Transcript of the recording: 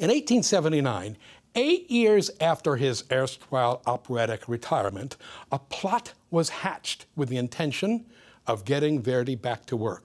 In 1879, eight years after his erstwhile operatic retirement, a plot was hatched with the intention of getting Verdi back to work.